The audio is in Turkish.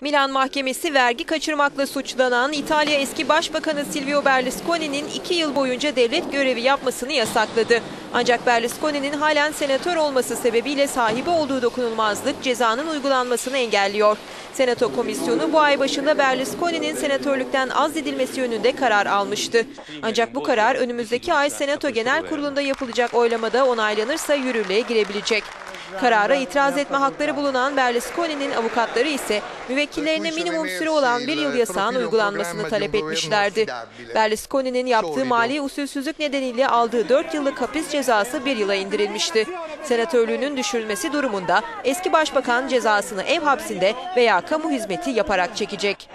Milan Mahkemesi vergi kaçırmakla suçlanan İtalya eski Başbakanı Silvio Berlusconi'nin iki yıl boyunca devlet görevi yapmasını yasakladı. Ancak Berlusconi'nin halen senatör olması sebebiyle sahibi olduğu dokunulmazlık cezanın uygulanmasını engelliyor. Senato komisyonu bu ay başında Berlusconi'nin senatörlükten azledilmesi yönünde karar almıştı. Ancak bu karar önümüzdeki ay Senato Genel Kurulu'nda yapılacak oylamada onaylanırsa yürürlüğe girebilecek. Karara itiraz etme hakları bulunan Berlusconi'nin avukatları ise müvekkillerine minimum süre olan bir yıl yasağın uygulanmasını talep etmişlerdi. Berlusconi'nin yaptığı mali usulsüzlük nedeniyle aldığı 4 yıllık hapis cezası bir yıla indirilmişti. Senatörlüğünün düşürülmesi durumunda eski başbakan cezasını ev hapsinde veya kamu hizmeti yaparak çekecek.